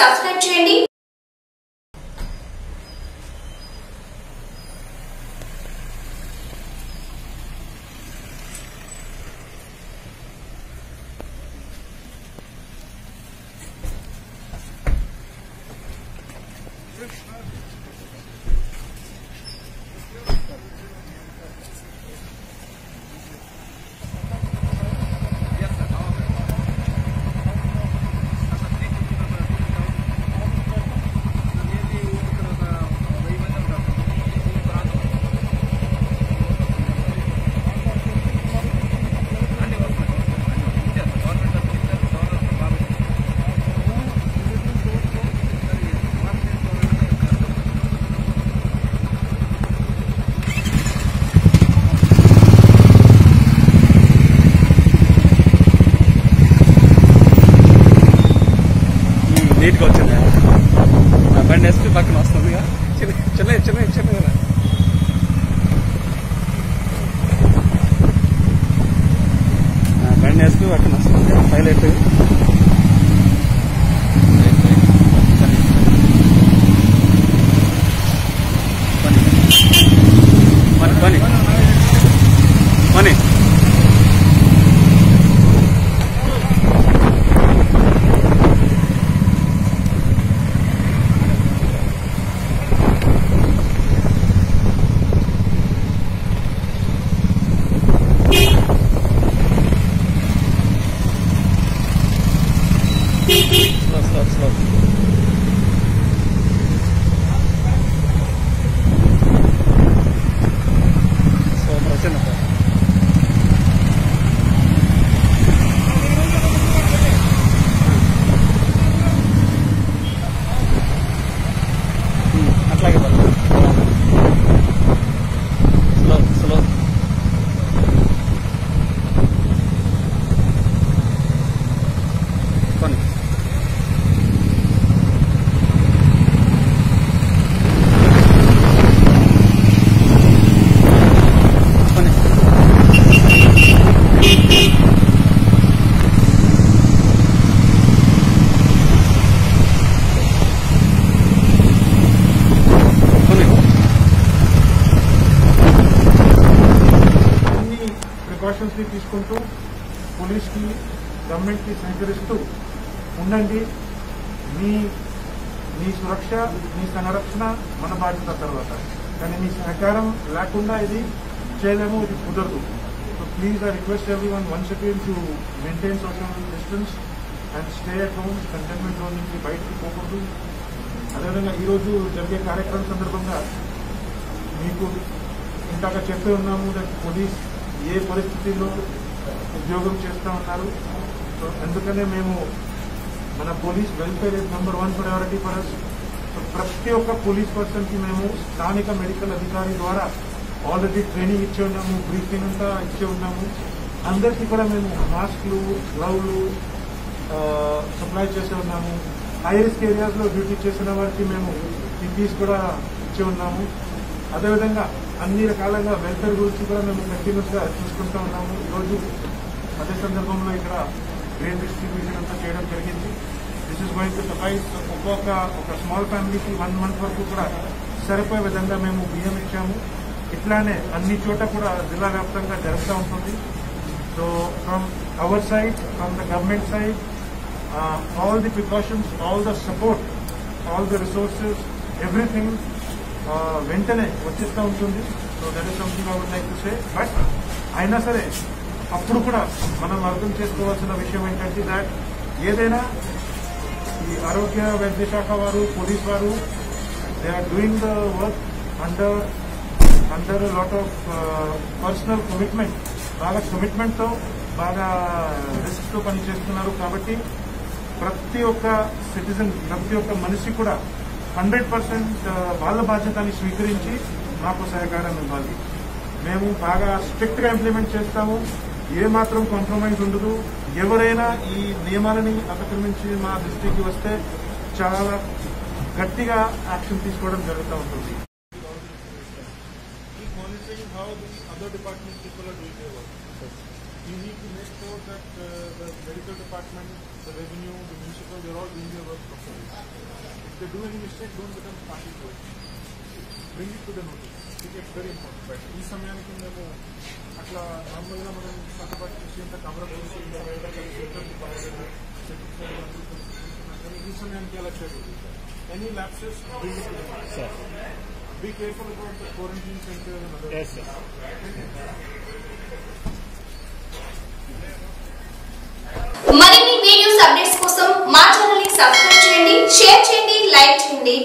Subscribe చేయండి. నీట్గా వచ్చింది. బండి ఎస్పీ పక్కన వస్తుందిగా. ప్రికాషన్స్ తీసుకుంటూ పోలీస్కి గవర్నమెంట్కి సహకరిస్తూ ఉండండి. మీ మీ సురక్ష మీ సంరక్షణ మన బాధ్యత తర్వాత. కానీ మీ సహకారం లేకుండా ఇది చేయలేము ఇది కుదరదు. So please I request every one one second to maintain social distance and stay at home containment zone నుంచి బయటకు పోకూడదు. అదేవిధంగా ఈరోజు జరిగే కార్యక్రమం సందర్భంగా మీకు ఇందాక చెప్తూ ఉన్నాము దట్ పోలీస్ ఏ పరిస్థితిలో ఉద్యోగం చేస్తూ ఉన్నారు? సో అందుకనే మేము మన police welfare is number one priority for us so ప్రతి ఒక్క పోలీస్ పర్సన్కి మేము స్థానిక మెడికల్ అధికారి ద్వారా ఆల్రెడీ ట్రైనింగ్ ఇచ్చి ఉన్నాము బ్రీఫింగ్ అంతా ఇచ్చి ఉన్నాము. అందరికీ కూడా మేము మాస్క్లు గ్లౌలు సప్లై చేసి ఉన్నాము. హై రిస్క్ ఏరియాస్లో డ్యూటీ చేసిన వారికి మేము పిపీస్ కూడా ఇచ్చి ఉన్నాము. అదేవిధంగా అన్ని రకాలుగా వెల్ఫేర్ గురించి కూడా మేము కంటిన్యూస్గా చూసుకుంటూ ఉన్నాము. ఈరోజు అదే సందర్భంలో ఇక్కడ గ్రేన్ డిస్ట్రిబ్యూషన్ అంతా చేయడం జరిగింది. This is going to suffice ఒక్కొక్క ఒక స్మాల్ ఫ్యామిలీకి వన్ మంత్ వరకు కూడా సరిపోయే విధంగా మేము బియ్యం ఇచ్చాము. ఇట్లానే అన్ని చోట కూడా జిల్లా వ్యాప్తంగా జరుగుతూ ఉంటుంది. So from our side from the government side all the precautions all the support all the resources everything వెంటనే వచ్చేస్తూ ఉంటుంది. So that is something I would like to say but అయినా సరే అప్పుడు కూడా మనం అర్థం చేసుకోవాల్సిన విషయం ఏంటంటే దాట్ ఏదైనా ఈ ఆరోగ్య వైద్య శాఖ వారు పోలీస్ వారు they are doing the work under under lot of personal commitment బాగా కమిట్మెంట్తో బాగా రిస్క్తో పనిచేస్తున్నారు కాబట్టి ప్రతి ఒక్క సిటిజన్ ప్రతి ఒక్క మనిషి కూడా హండ్రెడ్ పర్సెంట్ వాళ్ళ బాధ్యతని స్వీకరించి మాకు సహకారం ఇవ్వాలి. మేము బాగా స్ట్రిక్ట్గా ఇంప్లిమెంట్ చేస్తాము. ఏ మాత్రం కాంప్రమైజ్ ఉండదు. ఎవరైనా ఈ నియమాలని అతిక్రమించి మా దృష్టికి వస్తే చాలా గట్టిగా యాక్షన్ తీసుకోవడం జరుగుతూ ఉంటుంది. Department monitoring how the other department people are doing their work. You need to make sure that uh, the medical department, the revenue, the municipal because they're all doing their work properly. If they do any mistake, don't become party to it. Bring it to the notice. It's very important. But ఈ సమయానికి మేము అట్లా నార్మల్గా మనం సర్దుబాటు చేసి అంత cover చేసి ఇంకా బయట కలిసి ఇద్దరిని బాగా కానీ ఈ సమయానికి అలా చేయకూడదు any lapses bring it to the notice. Sir Be careful subscribe చేయండి షేర్ చేయండి లైక్ చేయండి.